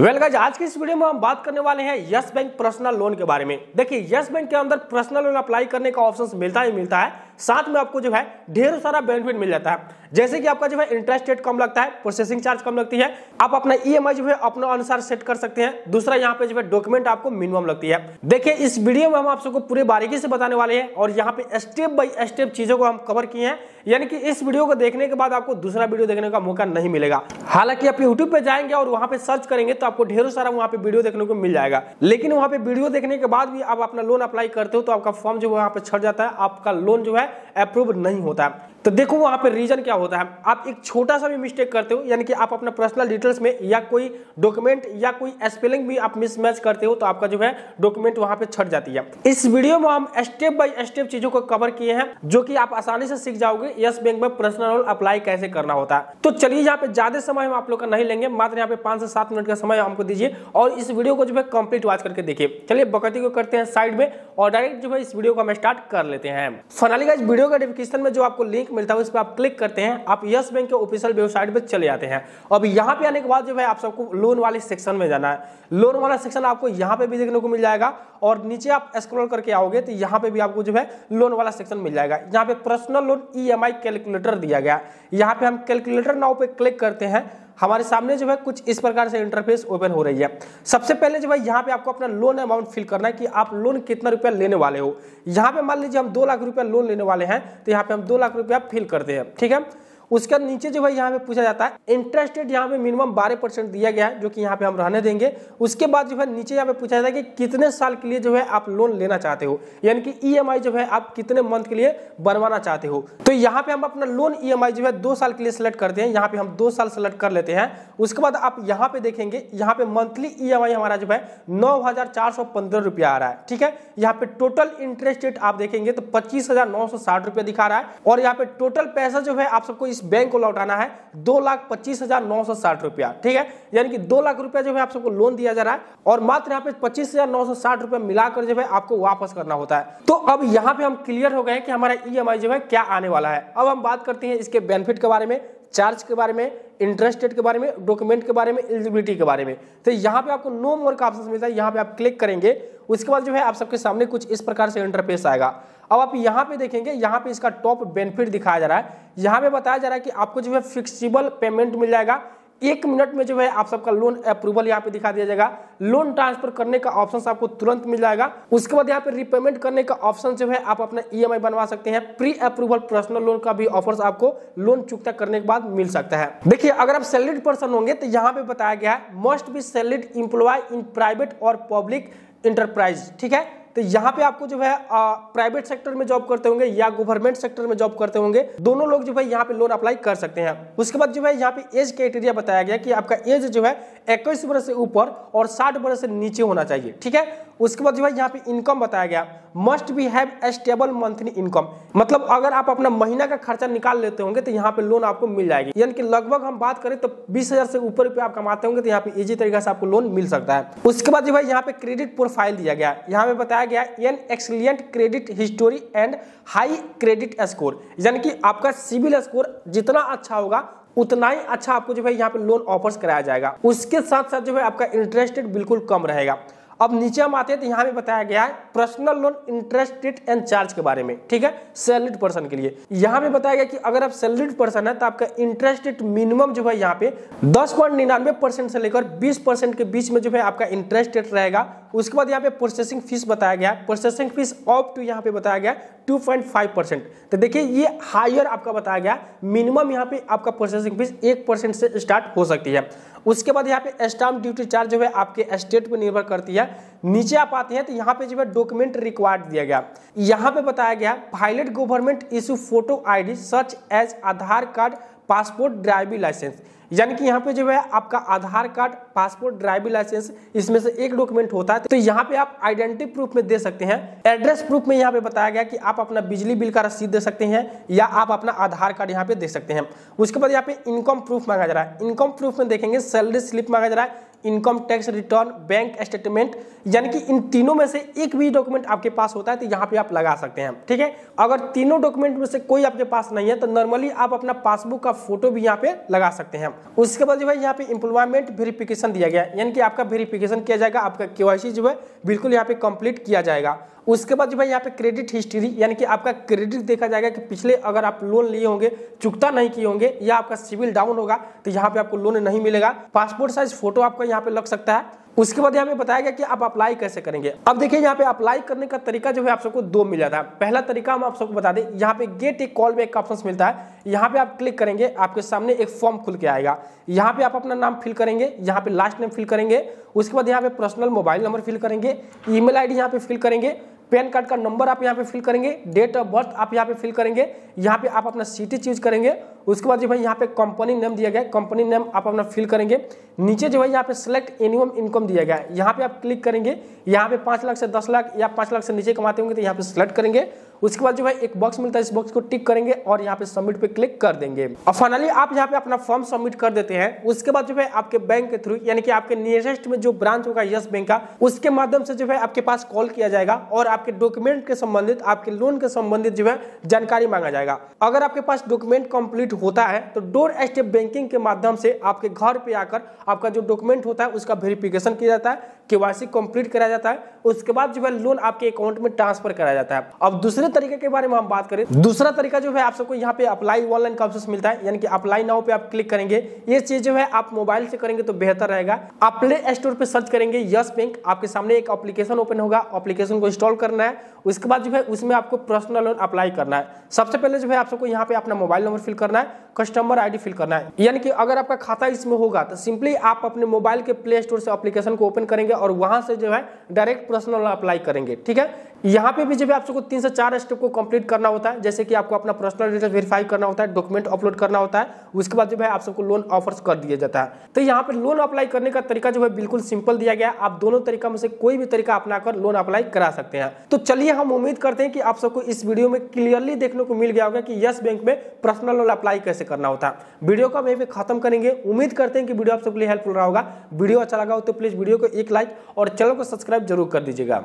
Well guys आज की इस वीडियो में हम बात करने वाले हैं यस बैंक पर्सनल लोन के बारे में। देखिए, यस बैंक के अंदर पर्सनल लोन अप्लाई करने का ऑप्शन मिलता ही मिलता है। साथ में आपको जो है, ढेर सारा बेनिफिट मिल जाता है। जैसे कि आपका जो है इंटरेस्ट रेट कम लगता है प्रोसेसिंग चार्ज कम लगती है। आप अपना ईएमआई जो है, अपने अनुसार सेट कर सकते हैं। दूसरा, यहाँ पे जो है डॉक्यूमेंट आपको मिनिमम लगती है। देखिए, इस वीडियो में हम आप सबको पूरे बारीकी से बताने वाले हैं और यहाँ पे स्टेप बाई स्टेप चीज़ों को हम कवर किए हैं। यानी कि इस वीडियो को देखने के बाद आपको दूसरा वीडियो देखने का मौका नहीं मिलेगा। हालाँकि आप यूट्यूब पे जाएँगे और वहाँ पे सर्च करेंगे तो आपको ढेरों सारा वहाँ पे वीडियो देखने को मिल जाएगा। लेकिन वहाँ पे वीडियो देखने के बाद भी आप अपना लोन अप्लाई करते हो तो आपका फॉर्म जो वहाँ पे छट जाता है। आपका लोन जो है अप्रूव नहीं होता। है तो देखो वहाँ पे रीजन क्या होता है। आप एक छोटा सा भी मिस्टेक करते हो, यानी कि आप अपना पर्सनल डिटेल्स में या कोई डॉक्यूमेंट या कोई स्पेलिंग भी आप मिसमैच करते हो तो आपका जो है डॉक्यूमेंट वहाँ पे छट जाती है। इस वीडियो में हम स्टेप बाय स्टेप चीज़ों को कवर किए हैं, जो कि आप आसानी से सीख जाओगे यस बैंक में पर्सनल लोन अप्लाई कैसे करना होता है। तो चलिए यहाँ पे ज़्यादा समय हम आप लोग का नहीं लेंगे, मात्र यहाँ पे पाँच से सात मिनट का समय हमको दीजिए और इस वीडियो को जो है कंप्लीट वॉच करके देखिए। चलिए बकती को करते हैं साइड में और डायरेक्ट जो है इस वीडियो को हम स्टार्ट कर लेते हैं। फाइनली गाइस वीडियो का डिस्क्रिप्शन में जो आपको लिंक मिलता है, उस पर आप क्लिक करते हैं, आप यस बैंक के ऑफिशियल वेबसाइट पर चले जाते हैं। अब यहाँ पे आने के बाद जो है, आप सबको लोन वाले सेक्शन में जाना है। लोन वाला सेक्शन आपको यहाँ पे भी देखने को मिल जाएगा। और नीचे आप स्क्रॉल करके आओगे तो यहाँ पे भी आपको जो है लोन वाला सेक्शन मिल जाएगा। यहाँ पे पर्सनल लोन ईएमआई कैलकुलेटर दिया गया। यहाँ पे हम कैलकुलेटर नाउ पे क्लिक करते हैं। हमारे सामने जो है कुछ इस प्रकार से इंटरफेस ओपन हो रही है। सबसे पहले जो है यहाँ पे आपको अपना लोन अमाउंट फिल करना है कि आप लोन कितना रुपया लेने वाले हो। यहाँ पे मान लीजिए हम दो लाख रुपया लोन लेने वाले हैं तो यहाँ पे हम दो लाख रुपया फिल करते हैं। ठीक है? उसके नीचे जो है यहाँ पे पूछा जाता है इंटरेस्ट रेट यहाँ पे मिनिमम बारह परसेंट दिया गया है जो कि यहाँ पे हम रहने देंगे उसके बाद जो है नीचे यहाँ पे पूछा जाता है कि कितने साल के लिए जो है आप लोन लेना चाहते हो यानी कि ई जो है आप कितने मंथ के लिए बनवाना चाहते हो तो यहाँ पे हम अपना लोन ई जो है दो साल के लिए सिलेक्ट करते हैं यहाँ पे हम दो साल सेलेक्ट कर लेते हैं उसके बाद आप यहाँ पे देखेंगे यहाँ पे मंथली ईएमआई हमारा जो है नौ हज़ार चार सौ पंद्रह रुपया आ रहा है ठीक है यहाँ पे टोटल इंटरेस्ट रेट आप देखेंगे तो पच्चीस रुपया दिखा रहा है और यहाँ पे टोटल पैसा जो है आप सबको इस बैंक को लौटाना है दो लाख पच्चीस हज़ार नौ सौ साठ रुपया, ठीक है? यानी कि दो लाख रुपया जो है आप सबको लोन दिया जा रहा है और मात्र यहाँ पे पच्चीस हज़ार नौ सौ साठ रुपया मिलाकर जो है आपको वापस करना होता है। तो अब यहाँ पे हम क्लियर हो गए कि हमारा ई जो है क्या आने वाला है। अब हम बात करते हैं इसके बेनिफिट के बारे में चार्ज के बारे में इंटरेस्ट रेट के बारे में डॉक्यूमेंट के बारे में एलिजिबिलिटी के बारे में। तो यहाँ पे आपको नो मोर का ऑप्शन मिलता है, यहाँ पे आप क्लिक करेंगे, उसके बाद जो है आप सबके सामने कुछ इस प्रकार से इंटरफेस आएगा। अब आप यहाँ पे देखेंगे, यहाँ पे इसका टॉप बेनिफिट दिखाया जा रहा है। यहाँ पे बताया जा रहा है कि आपको जो है फिक्सिबल पेमेंट मिल जाएगा। एक मिनट में जो है आप सबका लोन अप्रूवल यहाँ पे दिखा दिया जाएगा। लोन ट्रांसफ़र करने का ऑप्शन आपको तुरंत मिल जाएगा। उसके बाद यहाँ पे रिपेमेंट करने का ऑप्शन जो है आप अपना ई बनवा सकते हैं। प्री अप्रूवल पर्सनल लोन का भी ऑफ़र आपको लोन चुकता करने के बाद मिल सकता है। देखिए, अगर आप सैलरीड पर्सन होंगे तो यहाँ पे बताया गया है must be salaried employee in private और पब्लिक इंटरप्राइज ठीक है? तो यहाँ पे आपको जो है प्राइवेट सेक्टर में जॉब करते होंगे या गवर्नमेंट सेक्टर में जॉब करते होंगे, दोनों लोग जो है यहाँ पे लोन अप्लाई कर सकते हैं। उसके बाद जो है, यहाँ पे एज क्राइटेरिया बताया गया कि आपका एज जो है इक्कीस वर्ष से ऊपर और साठ वर्ष से नीचे होना चाहिए, ठीक है? उसके बाद जो है यहाँ पे इनकम बताया गया। Must be have stable monthly income मतलब अगर आप अपना महीना का खर्चा निकाल लेते होंगे तो यहाँ पे लोन आपको मिल जाएगी। यानी कि लगभग हम बात करें तो बीस हज़ार से ऊपर रुपये आप कमाते होंगे तो यहाँ पे इजी तरीके से आपको लोन मिल सकता है। उसके बाद जो है यहाँ पे क्रेडिट प्रोफ़ाइल दिया गया। यहाँ पे बताया गया an excellent credit history and high credit score. यानी कि आपका सिविल स्कोर जितना अच्छा होगा उतना ही अच्छा आपको जो है यहाँ पे लोन ऑफर्स कराया जाएगा। उसके साथ साथ जो है आपका इंटरेस्ट रेट बिल्कुल कम रहेगा। अब नीचे हम आते हैं तो यहाँ भी बताया गया है personal loan interest rate and charge के बारे में, ठीक है? सैलरीड पर्सन के लिए। यहाँ पे बताया गया कि अगर आप सैलरीड पर्सन है तो आपका इंटरेस्ट रेट मिनिमम जो है यहाँ पे दस पॉइंट निन्यानवे परसेंट से लेकर बीस परसेंट के बीच में जो है आपका इंटरेस्ट रेट रहेगा। उसके बाद यहाँ पे प्रोसेसिंग फ़ीस बताया गया प्रोसेसिंग फ़ीस ऑफ़ टू यहाँ पे बताया गया 2.5 परसेंट तो देखिए, ये हायर आपका बताया गया मिनिमम यहाँ पे आपका प्रोसेसिंग फ़ीस एक परसेंट से स्टार्ट हो सकती है। उसके बाद यहाँ पे स्टाम्प ड्यूटी चार्ज जो है आपके स्टेट पर निर्भर करती है। नीचे आप आते हैं तो यहाँ पे जो है डॉक्यूमेंट रिक्वायर्ड दिया गया। यहाँ पे बताया गया valid government issue photo ID such as Aadhaar card passport driving licence यानी कि यहाँ पे जो है आपका Aadhaar card, passport, driving licence, इसमें से एक डॉक्यूमेंट होता है। तो यहाँ पे आप आइडेंटिटी प्रूफ में दे सकते हैं। एड्रेस प्रूफ में यहाँ पे बताया गया कि आप अपना बिजली बिल का रसीद दे सकते हैं या आप अपना आधार कार्ड यहाँ पे दे सकते हैं। उसके बाद यहाँ पे इनकम प्रूफ मांगा जा रहा है। इनकम प्रूफ में देखेंगे, सैलरी स्लिप मांगा जा रहा है, income tax return, bank statement, यानी कि इन तीनों में से एक भी डॉक्यूमेंट आपके पास होता है तो यहाँ पे आप लगा सकते हैं। ठीक है? अगर तीनों डॉक्यूमेंट में से कोई आपके पास नहीं है तो नॉर्मली आप अपना पासबुक का फ़ोटो भी यहाँ पे लगा सकते हैं। उसके बाद जो है यहाँ पे इम्प्लॉयमेंट वेरिफिकेशन दिया गया। यानी कि आपका वेरिफिकेशन किया जाएगा, आपका केवाईसी जो है बिल्कुल यहाँ पे कंप्लीट किया जाएगा। उसके बाद जो है यहाँ पे क्रेडिट हिस्ट्री यानी कि आपका क्रेडिट देखा जाएगा कि पिछले अगर आप लोन लिए होंगे, चुकता नहीं किए होंगे, या आपका सिविल डाउन होगा तो यहाँ पे आपको लोन नहीं मिलेगा। पासपोर्ट साइज़ फ़ोटो आपका यहाँ पे लग सकता है। उसके बाद यहाँ पे बताया गया कि आप अप्लाई कैसे करेंगे अब देखिए यहाँ पे अप्लाई करने का तरीका जो है आप सबको दो मिल जाता है पहला तरीका हम आप सबको बता दें यहाँ पे गेट एक कॉल बैक का ऑप्शन मिलता है यहाँ पे आप क्लिक करेंगे आपके सामने एक फॉर्म खुल के आएगा यहाँ पे आप अपना नाम फिल करेंगे यहाँ पे लास्ट नेम फिल करेंगे उसके बाद यहाँ पे पर्सनल मोबाइल नंबर फिल करेंगे ईमेल आईडी यहाँ पे फिल करेंगे पैन कार्ड का नंबर आप यहाँ पे फिल करेंगे डेट ऑफ़ बर्थ आप यहाँ पे फिल करेंगे यहाँ पे आप अपना सिटी चूज़ करेंगे उसके बाद जो भाई यहाँ पे कंपनी नेम दिया गया कंपनी नेम आप अपना फिल करेंगे। नीचे जो है यहाँ पे सिलेक्ट एनुअम इनकम दिया गया है, यहाँ पे आप क्लिक करेंगे, यहाँ पे पाँच लाख से दस लाख या पाँच लाख से नीचे कमाते होंगे तो यहाँ पे सिलेक्ट करेंगे। उसके बाद जो है एक बॉक्स मिलता है, इस बॉक्स को टिक करेंगे और यहाँ पे सबमिट पे क्लिक कर देंगे। और फाइनली आप यहाँ पे अपना फॉर्म सबमिट कर देते हैं। उसके बाद जो है आपके बैंक के थ्रू यानी कि आपके नियरेस्ट में जो ब्रांच होगा यस बैंक का, उसके माध्यम से जो है आपके पास कॉल किया जाएगा और आपके डॉक्यूमेंट के संबंधित, आपके लोन के संबंधित जो है जानकारी मांगा जाएगा। अगर आपके पास डॉक्यूमेंट कंप्लीट होता है तो डोर स्टेप बैंकिंग के माध्यम से आपके घर पे आकर आपका जो डॉक्यूमेंट होता है, उसका वेरिफिकेशन किया जाता है केवाईसी कंप्लीट कराया जाता है, उसके बाद जो है लोन आपके अकाउंट में ट्रांसफ़र कराया जाता है। अब दूसरे तरीके के बारे में हम बात करें, दूसरा तरीका जो है आप सबको यहाँ पे अप्लाई ऑनलाइन का ऑप्शन मिलता है, यानी कि अप्लाई नाउ पे आप क्लिक करेंगे, ये चीज़ जो है आप मोबाइल से करेंगे तो बेहतर रहेगा। आप प्ले स्टोर पे सर्च करेंगे यस बैंक आपके सामने एक एप्लीकेशन ओपन होगा एप्लीकेशन को इंस्टॉल करना है, उसके बाद जो है उसमें आपको पर्सनल लोन अप्लाई करना है। सबसे पहले जो है आप सबको यहाँ पे अपना मोबाइल नंबर फिल करना है né? कस्टमर आईडी फिल करना है। यानी कि अगर आपका खाता इसमें होगा तो सिंपली आप अपने मोबाइल के प्ले स्टोर से एप्लीकेशन को ओपन करेंगे और वहाँ से जो है डायरेक्ट पर्सनल अप्लाई करेंगे, ठीक है? यहाँ पे भी जब आप सबको तीन से चार स्टेप को कंप्लीट करना होता है, जैसे कि आपको अपना पर्सनल डिटेल वेरीफाई करना होता है डॉक्यूमेंट अपलोड करना होता है, उसके बाद जो है आप सबको लोन ऑफर्स कर दिया जाता है। तो यहाँ पे लोन अप्लाई करने का तरीका जो है बिल्कुल सिंपल दिया गया आप दोनों तरीका में से कोई भी तरीका अपनाकर लोन अप्लाई करा सकते हैं। तो चलिए हम उम्मीद करते हैं कि आप सबको इस वीडियो में क्लियरली देखने को मिल गया होगा कि यस बैंक में पर्सनल लोन अप्लाई कैसे करना होता। है वीडियो को हम यहीं खत्म करेंगे। उम्मीद करते हैं कि वीडियो आप सबके लिए हेल्पफुल रहा होगा। वीडियो अच्छा लगा हो तो प्लीज़ वीडियो को एक लाइक और चैनल को सब्सक्राइब ज़रूर कर दीजिएगा।